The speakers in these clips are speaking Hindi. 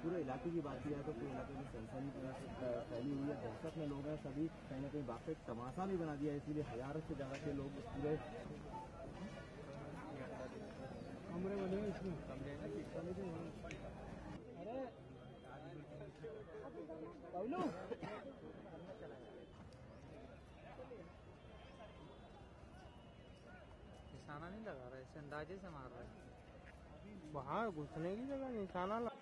इलाके की बात की जाए तो पूरे इलाके में सनसनी फैली हुई है। दहशत में लोग हैं सभी। कहीं ना कहीं वाकई तमाशा भी बना दिया है, इसीलिए हज़ारों से ज़्यादा के लोग पूरे कमरे बने इसमें। निशाना नहीं लगा रहा है इसे अंदाजे से मार रहा है। वहाँ घुसने की जगह निशाना लगा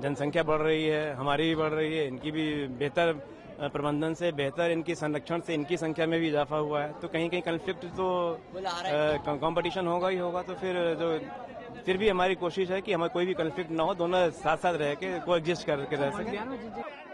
जनसंख्या बढ़ रही है हमारी भी बढ़ रही है इनकी भी बेहतर प्रबंधन से बेहतर इनकी संरक्षण से इनकी संख्या में भी इजाफा हुआ है। तो कहीं कहीं कन्फ्लिक्ट तो कंपटीशन होगा ही होगा तो फिर जो फिर भी हमारी कोशिश है कि हमें कोई भी कन्फ्लिक्ट ना हो दोनों साथ साथ रह के को एग्जिस्ट करके रह सकें।